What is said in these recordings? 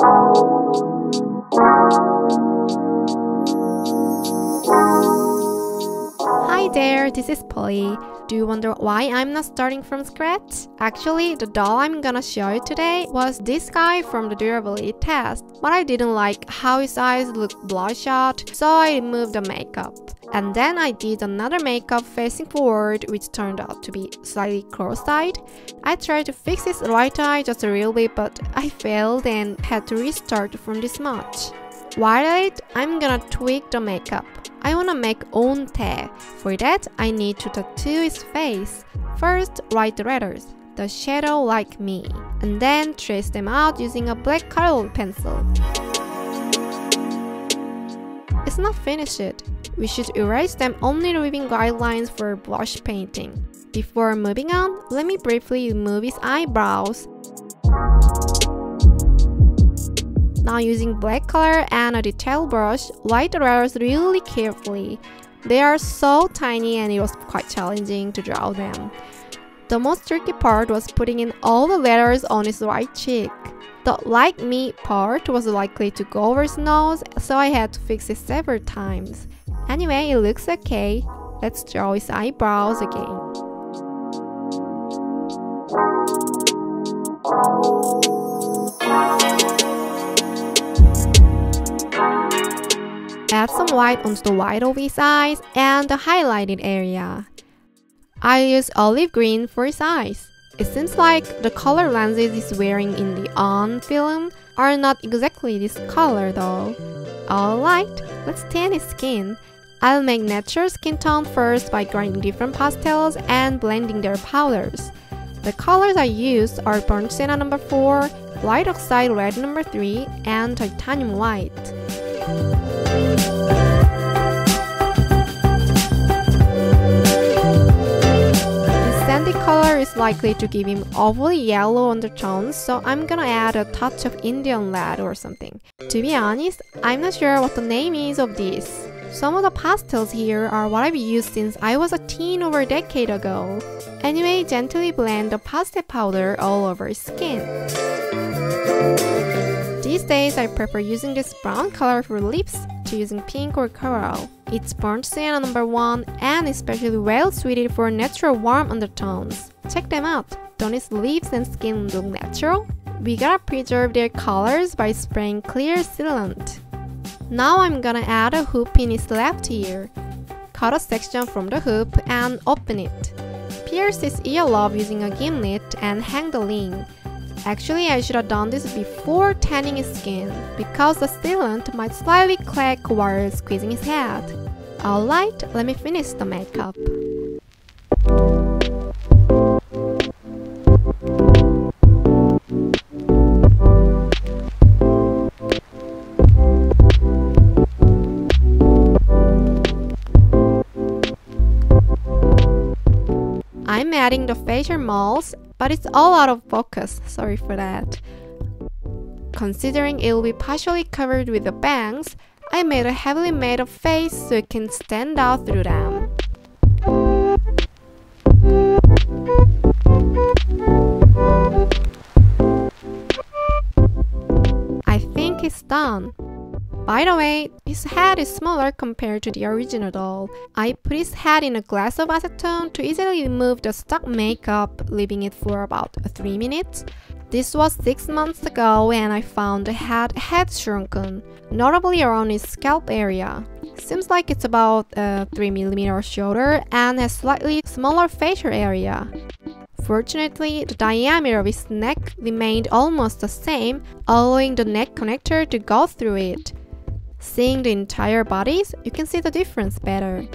Hi there, this is Polly. Do you wonder why I'm not starting from scratch? Actually, the doll I'm gonna show you today was this guy from the durability test, but I didn't like how his eyes looked bloodshot, so I removed the makeup. And then I did another makeup facing forward, which turned out to be slightly cross-eyed. I tried to fix his right eye just a little bit, but I failed and had to restart from this much. While it, I'm gonna tweak the makeup. I wanna make ON Tae. For that, I need to tattoo his face. First, write the letters, the shadow like me, and then trace them out using a black colored pencil. It's not finished yet. We should erase them only leaving guidelines for brush painting. Before moving on, let me briefly remove his eyebrows. Now using black color and a detail brush, white the letters really carefully. They are so tiny and it was quite challenging to draw them. The most tricky part was putting in all the letters on his right cheek. The like me part was likely to go over his nose, so I had to fix it several times. Anyway, it looks okay. Let's draw his eyebrows again. Add some white onto the white of his eyes and the highlighted area. I use olive green for his eyes. It seems like the color lenses he's wearing in the on film are not exactly this color though. Alright, let's tan his skin. I'll make natural skin tone first by grinding different pastels and blending their powders. The colors I used are burnt sienna number 4, light oxide red number 3, and titanium white. Is likely to give him overly yellow undertones, so I'm gonna add a touch of Indian red or something. To be honest, I'm not sure what the name is of this. Some of the pastels here are what I've used since I was a teen over a decade ago. Anyway, gently blend the pastel powder all over skin. These days, I prefer using this brown color for lips to using pink or coral. It's burnt sienna number 1 and especially well suited for natural warm undertones. Check them out. Don't its lips and skin look natural? We gotta preserve their colors by spraying clear sealant. Now I'm gonna add a hoop in its left ear. Cut a section from the hoop and open it. Pierce its earlobe using a gimlet and hang the ring. Actually, I should have done this before tanning his skin, because the sealant might slightly crack while squeezing his head. Alright, let me finish the makeup. I'm adding the facial molds, but it's all out of focus, sorry for that. Considering it will be partially covered with the bangs, I made a heavily made up face so it can stand out through them. I think it's done. By the way, his head is smaller compared to the original doll. I put his head in a glass of acetone to easily remove the stuck makeup, leaving it for about 3 minutes. This was 6 months ago and I found the head had shrunken, notably around his scalp area. Seems like it's about uh, 3mm shorter and has slightly smaller facial area. Fortunately, the diameter of his neck remained almost the same, allowing the neck connector to go through it. Seeing the entire bodies, you can see the difference better.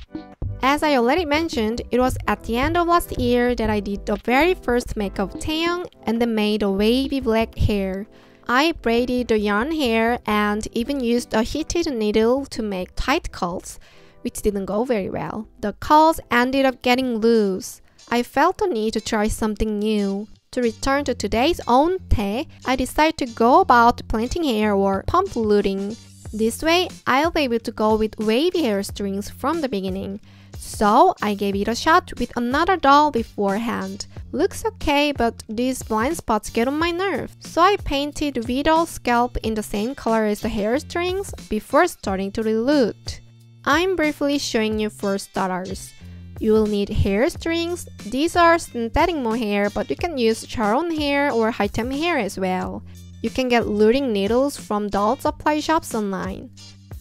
As I already mentioned, it was at the end of last year that I did the very first makeup of Taehyung and then made a wavy black hair. I braided the yarn hair and even used a heated needle to make tight curls, which didn't go very well. The curls ended up getting loose. I felt the need to try something new. To return to today's ON Tae, I decided to go about planting hair or pump rooting. This way, I'll be able to go with wavy hair strings from the beginning. So I gave it a shot with another doll beforehand. Looks okay, but these blind spots get on my nerve. So I painted V doll's scalp in the same color as the hair strings before starting to reroot. I'm briefly showing you for starters. You will need hair strings. These are synthetic mohair, but you can use Saran hair or high temp hair as well. You can get rooting needles from doll supply shops online.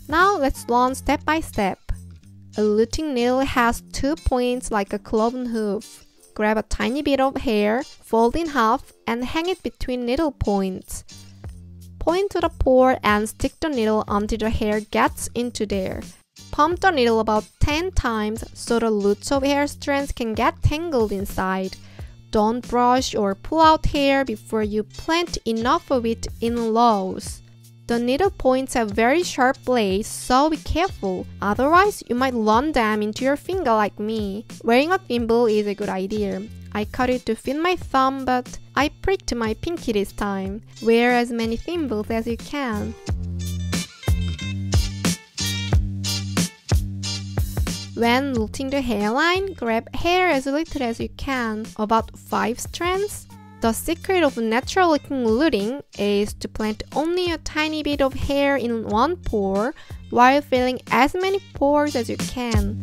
Now let's learn step by step. A rooting needle has two points like a cloven hoof. Grab a tiny bit of hair, fold in half, and hang it between needle points. Point to the pore and stick the needle until the hair gets into there. Pump the needle about 10 times so the roots of hair strands can get tangled inside. Don't brush or pull out hair before you plant enough of it in rows. The needle points have very sharp blades, so be careful, otherwise you might run them into your finger like me. Wearing a thimble is a good idea. I cut it to fit my thumb, but I pricked my pinky this time. Wear as many thimbles as you can. When rooting the hairline, grab hair as little as you can, about 5 strands. The secret of natural looking rooting is to plant only a tiny bit of hair in one pore while filling as many pores as you can.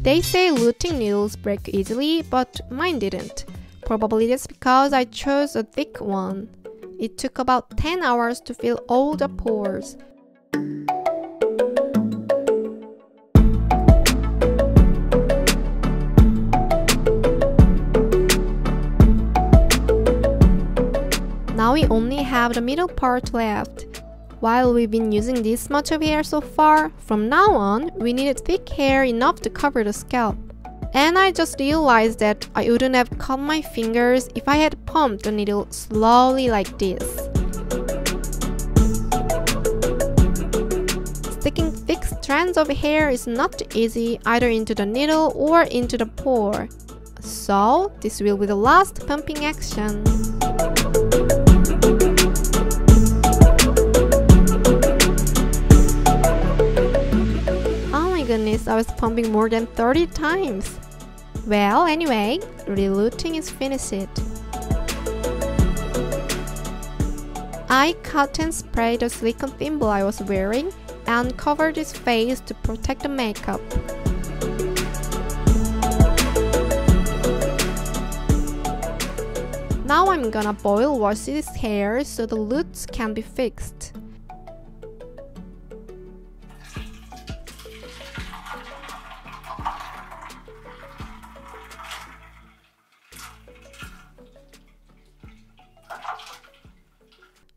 They say rooting needles break easily, but mine didn't. Probably that's because I chose a thick one. It took about 10 hours to fill all the pores. Now we only have the middle part left. While we've been using this much of hair so far, from now on, we needed thick hair enough to cover the scalp. And I just realized that I wouldn't have cut my fingers if I had pumped the needle slowly like this. Sticking thick strands of hair is not easy either into the needle or into the pore. So, this will be the last pumping action. Oh my goodness, I was pumping more than 30 times. Well, anyway, rerooting is finished. I cut and sprayed the silicone thimble I was wearing and covered his face to protect the makeup. Now I'm gonna boil wash his hair so the roots can be fixed.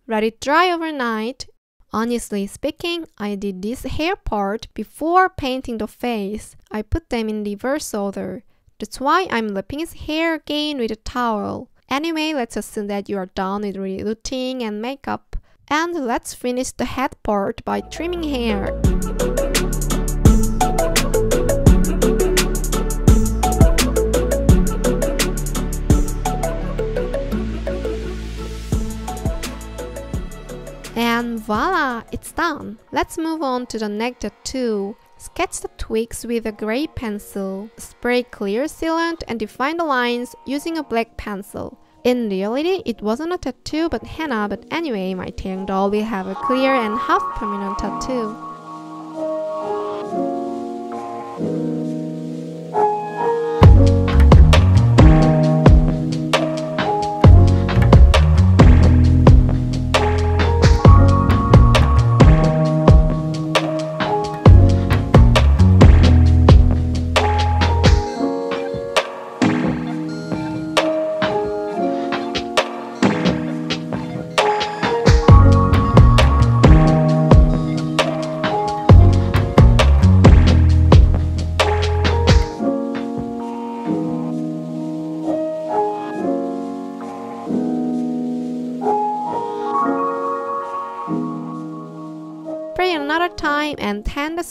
Let it dry overnight. Honestly speaking, I did this hair part before painting the face. I put them in reverse order. That's why I'm lapping his hair again with a towel. Anyway, let's assume that you are done with rerooting and makeup. And let's finish the head part by trimming hair. Voila, it's done. Let's move on to the neck tattoo. Sketch the twigs with a gray pencil. Spray clear sealant and define the lines using a black pencil. In reality, it wasn't a tattoo but henna, but anyway, my Taehyung doll will have a clear and half permanent tattoo.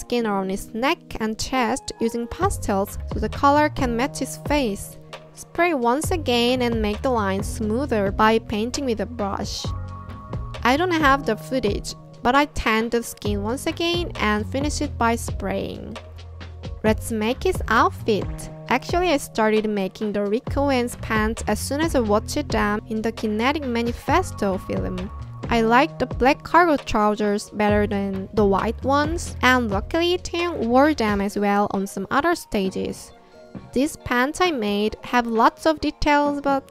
Skin around his neck and chest using pastels so the color can match his face. Spray once again and make the lines smoother by painting with a brush. I don't have the footage, but I tan the skin once again and finish it by spraying. Let's make his outfit. Actually, I started making the Rick Owens pants as soon as I watched them in the Kinetic Manifesto film. I like the black cargo trousers better than the white ones, and luckily Taehyung wore them as well on some other stages. These pants I made have lots of details, but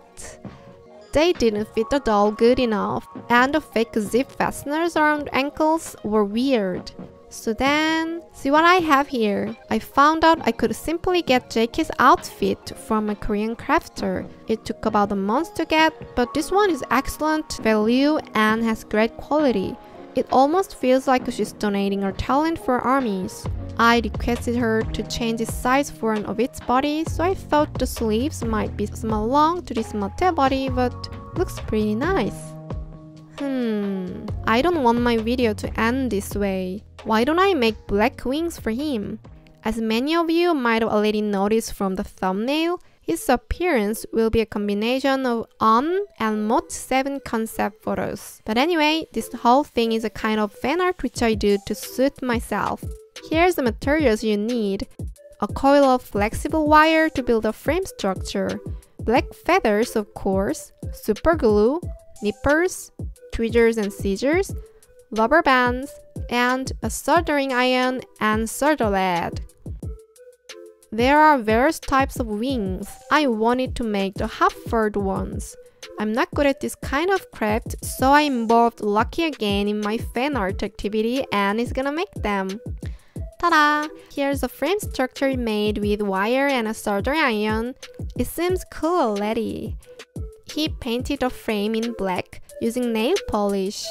they didn't fit the doll good enough, and the fake zip fasteners around ankles were weird. So then, see what I have here. I found out I could simply get JK's outfit from a Korean crafter. It took about a month to get, but this one is excellent value and has great quality. It almost feels like she's donating her talent for armies. I requested her to change the size for an Obitsu body, so I thought the sleeves might be small long to this Mattel body, but looks pretty nice. I don't want my video to end this way. Why don't I make black wings for him? As many of you might have already noticed from the thumbnail, his appearance will be a combination of On and MOTS 7 concept photos. But anyway, this whole thing is a kind of fan art which I do to suit myself. Here's the materials you need. A coil of flexible wire to build a frame structure, black feathers of course, super glue, nippers, tweezers and scissors, rubber bands, and a soldering iron and solder lead. There are various types of wings. I wanted to make the half-furred ones. I'm not good at this kind of craft, so I involved Rocky again in my fan art activity and is gonna make them. Ta-da! Here's a frame structure made with wire and a soldering iron. It seems cool already. He painted a frame in black using nail polish.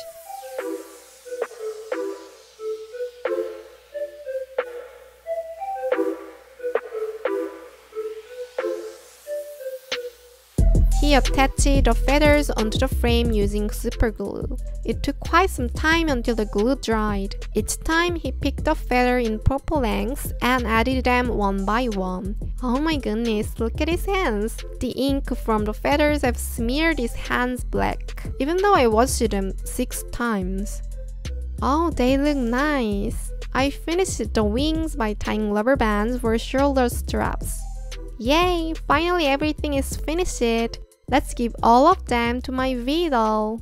He attached the feathers onto the frame using super glue. It took quite some time until the glue dried. Each time he picked a feather in proper lengths and added them one by one. Oh my goodness, look at his hands! The ink from the feathers have smeared his hands black, even though I washed them six times. Oh, they look nice! I finished the wings by tying rubber bands for shoulder straps. Yay! Finally everything is finished! Let's give all of them to my V doll.